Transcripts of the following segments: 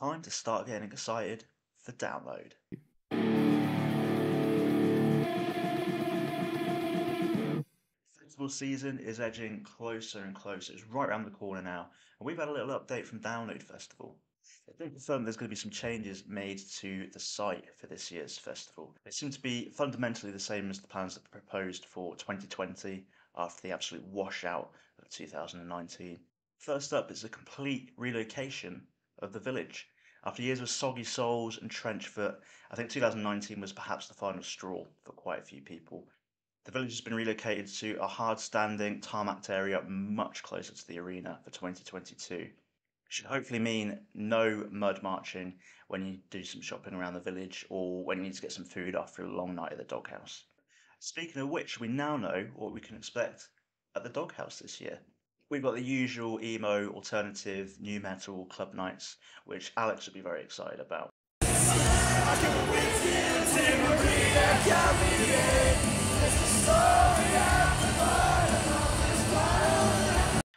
Time to start getting excited for download. Festival season is edging closer and closer. It's right around the corner now. And we've had a little update from Download Festival. They confirmed there's going to be some changes made to the site for this year's festival. They seem to be fundamentally the same as the plans that were proposed for 2020 after the absolute washout of 2019. First up is a complete relocation of the village. After years of soggy soles and trench foot, I think 2019 was perhaps the final straw for quite a few people. The village has been relocated to a hard standing, tarmacked area much closer to the arena for 2022. It should hopefully mean no mud marching when you do some shopping around the village or when you need to get some food after a long night at the doghouse. Speaking of which, we now know what we can expect at the doghouse this year. We've got the usual emo, alternative, nu metal club nights, which Alex would be very excited about.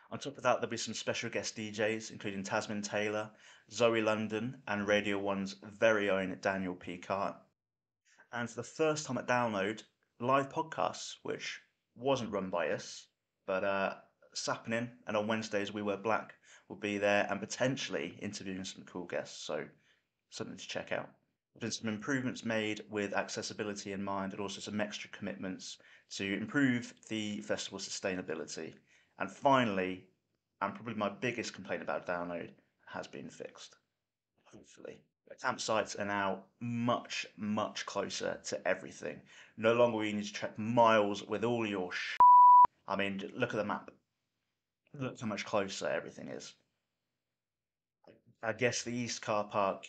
On top of that, there'll be some special guest DJs, including Tasman Taylor, Zoe London, and Radio 1's very own Daniel P. Carter. And for the first time at Download, live podcasts, which wasn't run by us, but uh, Sappening and on Wednesdays We Wear Black will be there and potentially interviewing some cool guests. So something to check out. There's been some improvements made with accessibility in mind and also some extra commitments to improve the festival sustainability. And finally, and probably my biggest complaint about download has been fixed. Hopefully. Campsites are now much, much closer to everything. No longer will you need to trek miles with all your sh. I mean, look at the map. Look how much closer everything is. I guess the east car park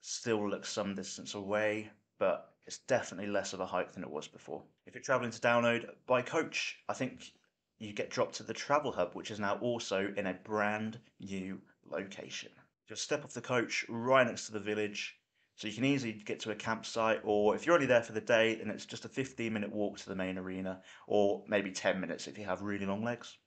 still looks some distance away, but it's definitely less of a hike than it was before. If you're traveling to download by coach, I think you get dropped to the travel hub, which is now also in a brand new location. Just step off the coach right next to the village, so you can easily get to a campsite, or if you're only there for the day, then it's just a 15 minute walk to the main arena, or maybe 10 minutes if you have really long legs.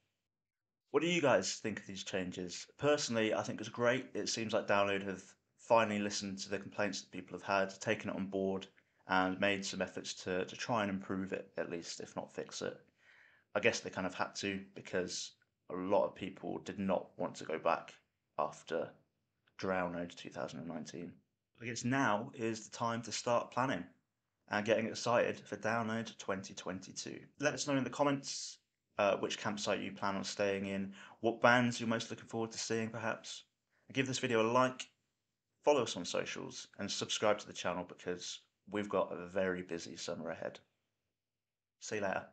What do you guys think of these changes? Personally, I think it's great. It seems like Download have finally listened to the complaints that people have had, taken it on board, and made some efforts to, to try and improve it, at least, if not fix it. I guess they kind of had to because a lot of people did not want to go back after Download 2019. I guess now is the time to start planning and getting excited for Download 2022. Let us know in the comments uh, which campsite you plan on staying in, what bands you're most looking forward to seeing perhaps. Give this video a like, follow us on socials, and subscribe to the channel because we've got a very busy summer ahead. See you later.